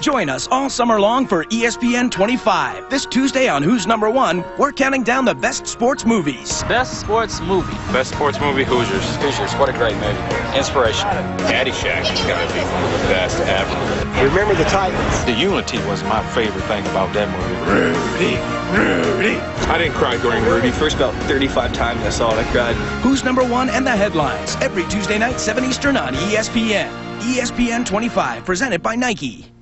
Join us all summer long for E ESPN 25. This Tuesday on Who's Number One, we're counting down the best sports movies. Best sports movie. Best sports movie, Hoosiers. Hoosiers, what a great movie. Inspiration. Caddyshack is gonna be the best ever. Remember the Titans. The unity was my favorite thing about that movie. Rudy, Rudy. I didn't cry during Rudy. First about 35 times I saw it, I cried. Who's Number One and the headlines every Tuesday night, 7 Eastern on ESPN. ESPN 25, presented by Nike.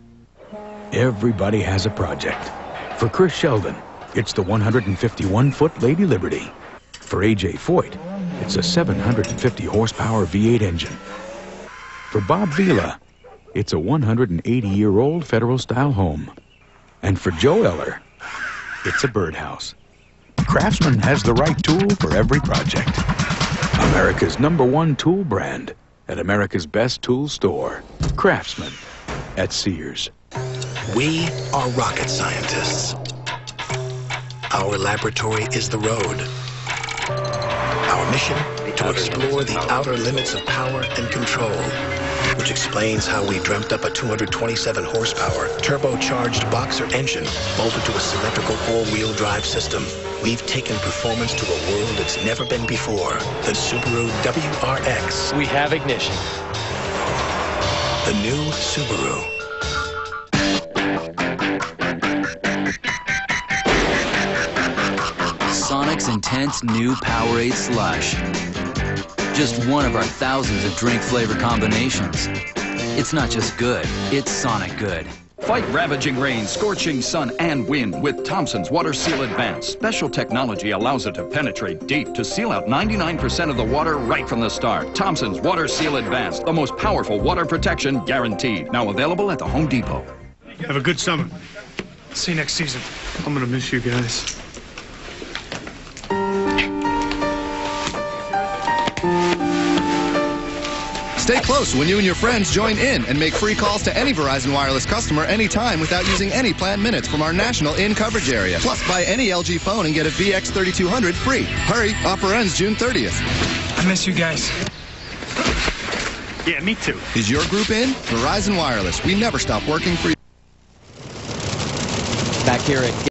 Everybody has a project. For Chris Sheldon, it's the 151-foot Lady Liberty. For A.J. Foyt, it's a 750 horsepower V8 engine. For Bob Vila, it's a 180-year-old Federal-style home. And for Joe Eller, it's a birdhouse. Craftsman has the right tool for every project. America's number one tool brand at America's best tool store. Craftsman at Sears. We are rocket scientists. Our laboratory is the road. Our mission to explore the outer limits of power and control, which explains how we dreamt up a 227 horsepower turbocharged boxer engine bolted to a symmetrical all-wheel drive system. We've taken performance to a world that's never been before. The Subaru WRX, We have ignition. the new Subaru. Sonic's intense new Powerade Slush. Just one of our thousands of drink flavor combinations. It's not just good, it's Sonic good. Fight ravaging rain, scorching sun, and wind with Thompson's Water Seal Advance. Special technology allows it to penetrate deep to seal out 99% of the water right from the start. Thompson's Water Seal Advance, the most powerful water protection guaranteed. Now available at the Home Depot. Have a good summer. See you next season. I'm gonna miss you guys. Stay close when you and your friends join in and make free calls to any Verizon Wireless customer anytime without using any planned minutes from our national in coverage area. Plus, buy any LG phone and get a VX3200 free. Hurry, offer ends June 30th. I miss you guys. Yeah, me too. Is your group in? Verizon Wireless. We never stop working for you. Back here at